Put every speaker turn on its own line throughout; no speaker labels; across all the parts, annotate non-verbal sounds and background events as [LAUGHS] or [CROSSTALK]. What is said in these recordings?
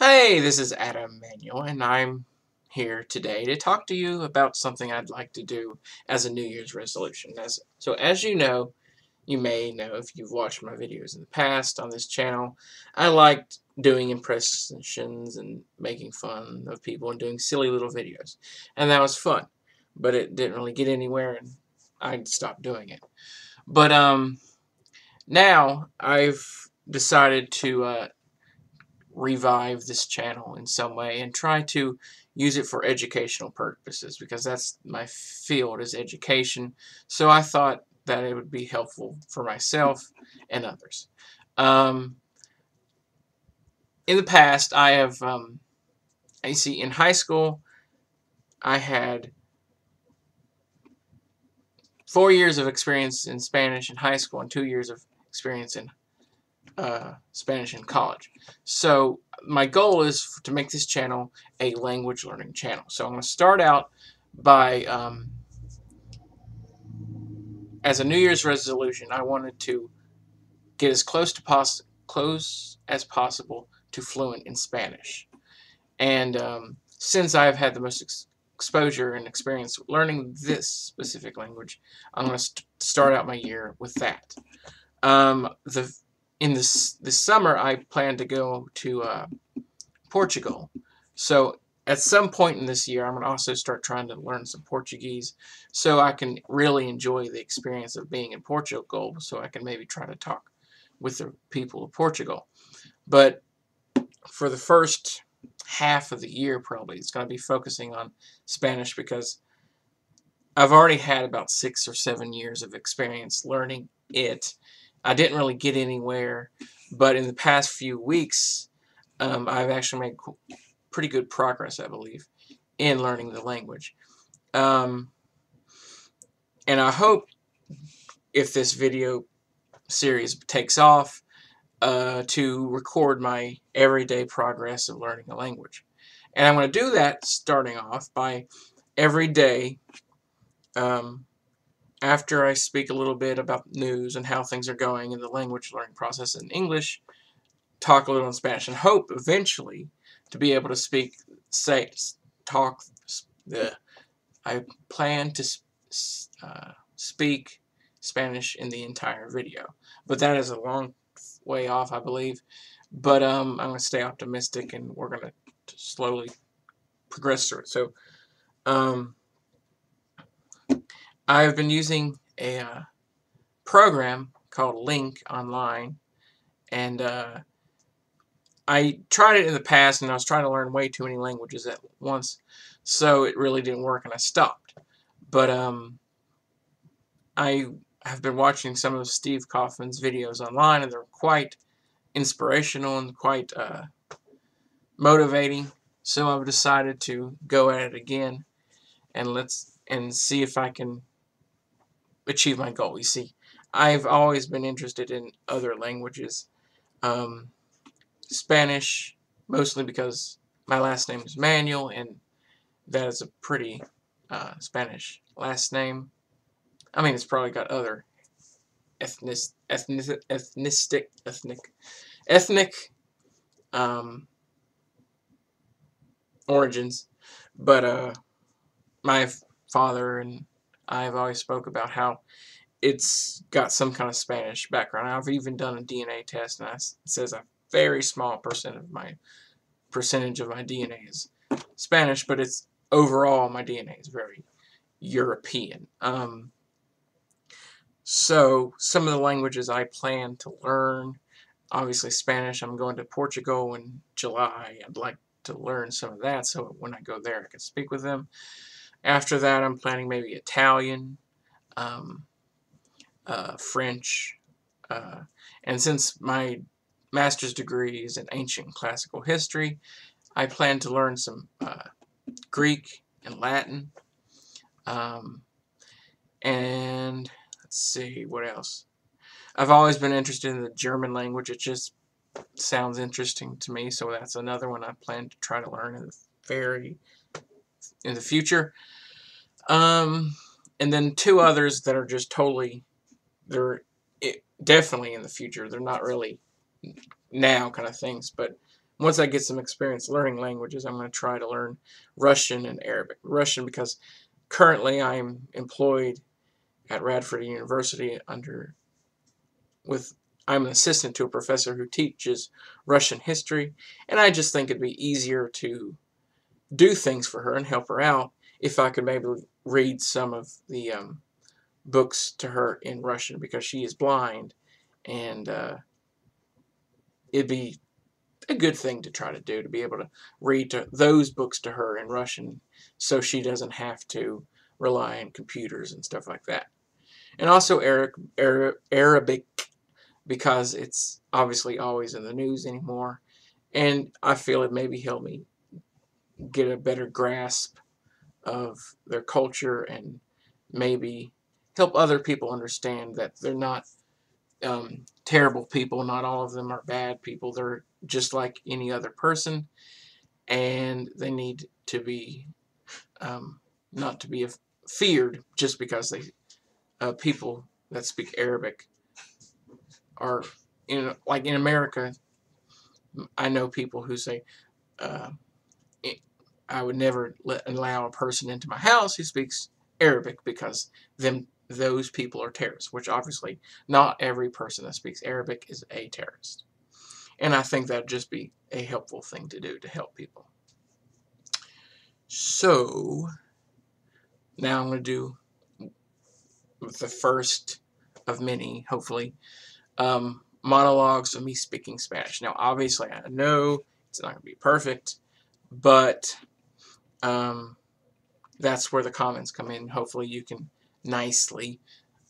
Hey, this is Adam Manuel, and I'm here today to talk to you about something I'd like to do as a New Year's resolution. As, so, as you know, you may know if you've watched my videos in the past on this channel, I liked doing impressions and making fun of people and doing silly little videos. And that was fun, but it didn't really get anywhere, and I stopped doing it. But um, now I've decided to uh, revive this channel in some way and try to use it for educational purposes because that's my field is education. So I thought that it would be helpful for myself and others. Um, in the past, I have, um, I see in high school, I had four years of experience in Spanish in high school and two years of experience in uh, Spanish in college. So my goal is to make this channel a language learning channel. So I'm going to start out by, um, as a New Year's resolution, I wanted to get as close to pos close as possible to fluent in Spanish. And um, since I've had the most ex exposure and experience learning this specific language, I'm going to st start out my year with that. Um, the in this this summer I plan to go to uh, Portugal. So at some point in this year, I'm going to also start trying to learn some Portuguese so I can really enjoy the experience of being in Portugal so I can maybe try to talk with the people of Portugal. But for the first half of the year, probably, it's going to be focusing on Spanish because I've already had about six or seven years of experience learning it I didn't really get anywhere, but in the past few weeks, um, I've actually made pretty good progress, I believe, in learning the language. Um, and I hope if this video series takes off, uh, to record my everyday progress of learning a language. And I'm going to do that starting off by every day um, after I speak a little bit about news and how things are going in the language learning process in English, talk a little in Spanish, and hope eventually to be able to speak, say, talk. The I plan to uh, speak Spanish in the entire video, but that is a long way off, I believe. But um, I'm going to stay optimistic, and we're going to slowly progress through it. So, um, I've been using a uh, program called LingQ online, and uh, I tried it in the past, and I was trying to learn way too many languages at once, so it really didn't work, and I stopped. But um, I have been watching some of Steve Kaufmann's videos online, and they're quite inspirational and quite uh, motivating. So I've decided to go at it again, and let's and see if I can achieve my goal. You see, I've always been interested in other languages. Um, Spanish, mostly because my last name is Manuel, and that is a pretty uh, Spanish last name. I mean, it's probably got other ethnic, ethnic, ethnistic, ethnic, ethnic um, origins, but uh, my father and I've always spoke about how it's got some kind of Spanish background. I've even done a DNA test, and it says a very small percent of my percentage of my DNA is Spanish, but it's overall my DNA is very European. Um, so some of the languages I plan to learn, obviously Spanish. I'm going to Portugal in July. I'd like to learn some of that so when I go there I can speak with them. After that, I'm planning maybe Italian, um, uh, French, uh, and since my master's degree is in ancient classical history, I plan to learn some uh, Greek and Latin. Um, and let's see, what else? I've always been interested in the German language. It just sounds interesting to me, so that's another one I plan to try to learn in the very in the future. Um, and then two others that are just totally, they're it, definitely in the future. They're not really now kind of things, but once I get some experience learning languages, I'm going to try to learn Russian and Arabic. Russian because currently I'm employed at Radford University under with I'm an assistant to a professor who teaches Russian history, and I just think it'd be easier to do things for her and help her out if I could maybe read some of the um, books to her in Russian because she is blind, and uh, it'd be a good thing to try to do to be able to read to those books to her in Russian so she doesn't have to rely on computers and stuff like that. And also Arabic, Arabic because it's obviously always in the news anymore. And I feel it maybe help me get a better grasp of their culture and maybe help other people understand that they're not um, terrible people. Not all of them are bad people. They're just like any other person, and they need to be um, not to be feared just because they uh, people that speak Arabic are in like in America. I know people who say, uh, "I would never let allow a person into my house who speaks Arabic because them those people are terrorists." Which obviously, not every person that speaks Arabic is a terrorist, and I think that'd just be a helpful thing to do to help people. So now I'm going to do the first of many, hopefully, um, monologues of me speaking Spanish. Now, obviously, I know it's not going to be perfect, but um, that's where the comments come in. Hopefully, you can nicely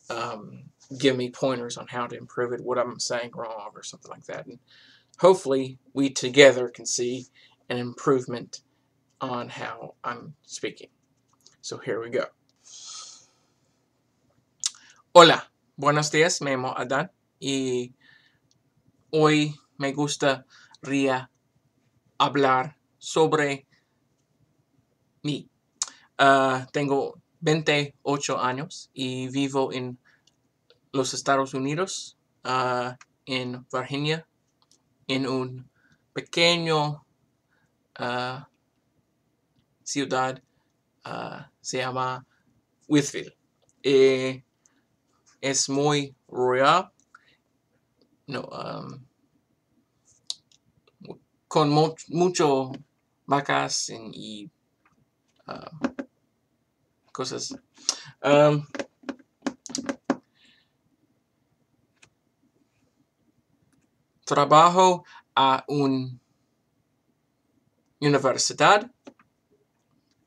um, give me pointers on how to improve it, what I'm saying wrong, or something like that. And hopefully, we together can see an improvement on how I'm speaking. So here we go. Hola, buenos días, me llamo Adán y hoy me gustaría hablar sobre mí. Uh, tengo 28 años y vivo en los Estados Unidos, uh, en Virginia, en un pequeño uh, ciudad se llama Whitfield. Eh, es muy royal no, um, con mo mucho vacas y uh, cosas. Um, trabajo a una universidad.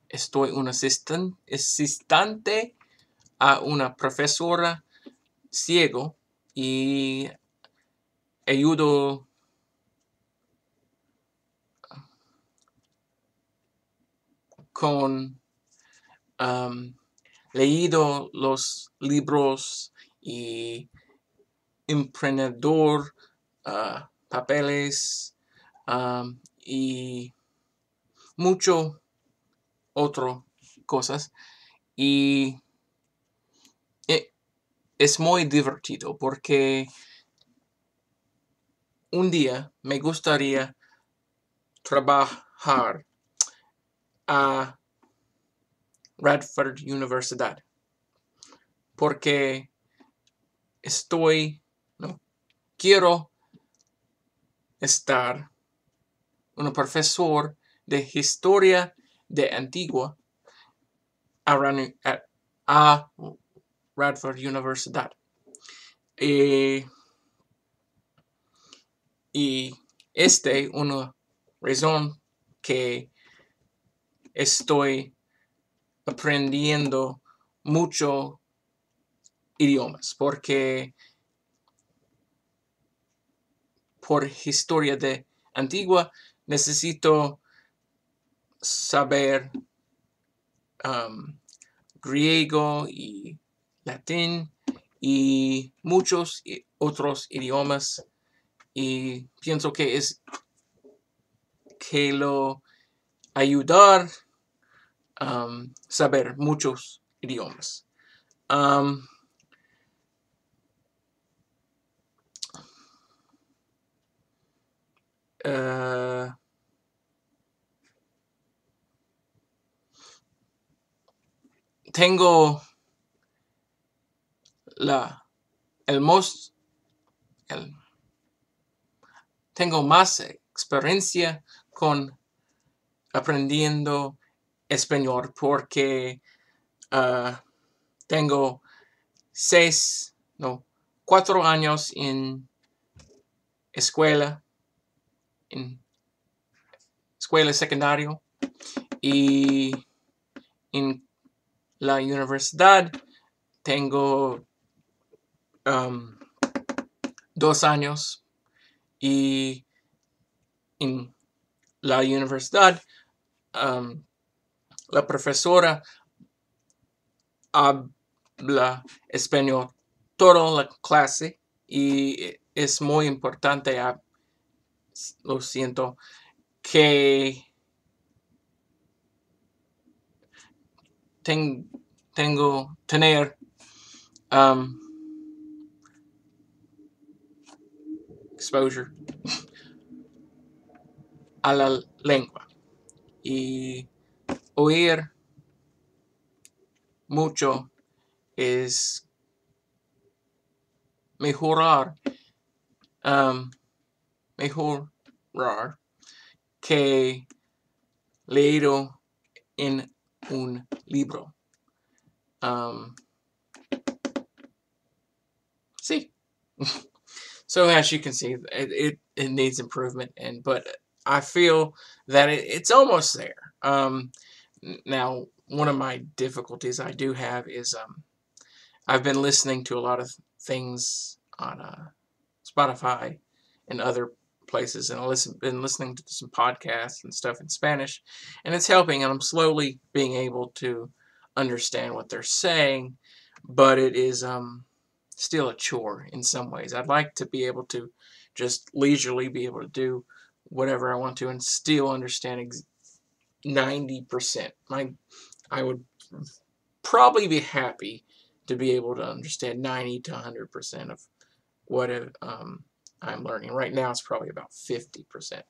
Estoy un asistente a una profesora ciego y ayudo con leído los libros y emprendedor uh, papeles y mucho otro cosas. Y es muy divertido porque un día me gustaría trabajar a Radford Universidad porque estoy, no, quiero estar un profesor de historia de Antigua a, Radford Universidad. Eh, y este una razón que estoy aprendiendo mucho idiomas porque por historia de antigua necesito saber um, griego y latín y muchos otros idiomas y pienso que es que lo ayudar a um, saber muchos idiomas. Um, tengo la el most el, tengo más experiencia con aprendiendo español porque uh, tengo seis, no, cuatro años en escuela, en escuela secundaria y en la universidad tengo dos años y en la universidad um, la profesora habla español toda la clase y es muy importante, lo siento, que tengo tener um, exposure a la lengua y oír mucho es mejorar, um, mejorar que leído en un libro. Um, see. [LAUGHS] so as you can see, it, it, it, needs improvement, and but I feel that it, it's almost there. Um, now, one of my difficulties I do have is um, I've been listening to a lot of things on uh, Spotify and other places, and I've been listening to some podcasts and stuff in Spanish, and it's helping, and I'm slowly being able to understand what they're saying, but it is um, still a chore in some ways. I'd like to be able to just leisurely be able to do whatever I want to and still understand 90%. My, I would probably be happy to be able to understand 90 to 100% of what um, I'm learning. Right now it's probably about 50%.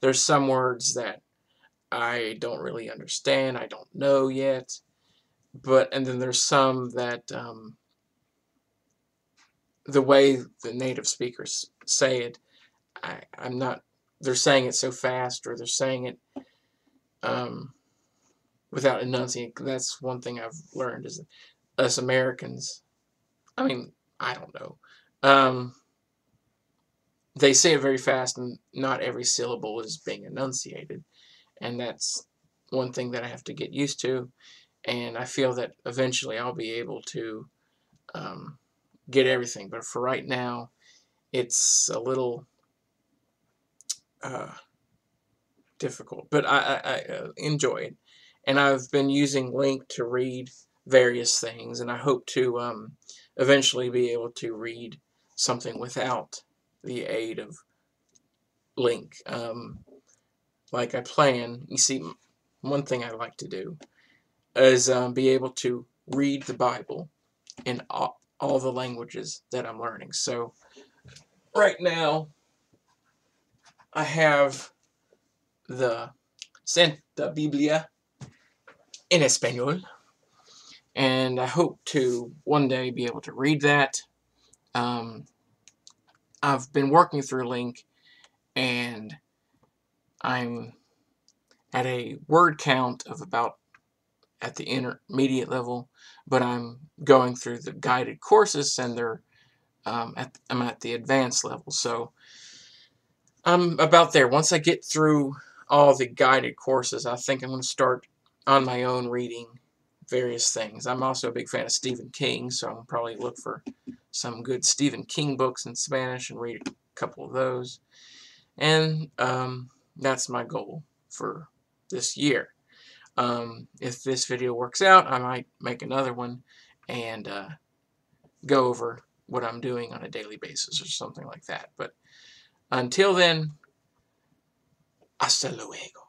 There's some words that I don't really understand, I don't know yet, but and then there's some that um, the way the native speakers say it, I, I'm not, they're saying it so fast or they're saying it um, without enunciating. That's one thing I've learned is us Americans, I mean, I don't know. Um, they say it very fast and not every syllable is being enunciated. And that's one thing that I have to get used to. And I feel that eventually I'll be able to um, get everything. But for right now, it's a little uh, difficult. But I, I, I uh, enjoy it. And I've been using LingQ to read various things, and I hope to um, eventually be able to read something without the aid of LingQ. Um, like I plan, you see, one thing I like to do is um, be able to read the Bible in all, all the languages that I'm learning. So right now, I have the Santa Biblia in Espanol and I hope to one day be able to read that. Um, I've been working through LingQ, and I'm at a word count of about at the intermediate level, but I'm going through the guided courses, and they're um, at, I'm at the advanced level, so I'm about there. Once I get through all the guided courses, I think I'm going to start on my own reading various things. I'm also a big fan of Stephen King, so I'll probably look for some good Stephen King books in Spanish and read a couple of those. And um, that's my goal for this year. Um, if this video works out, I might make another one and uh, go over what I'm doing on a daily basis or something like that. But until then, hasta luego.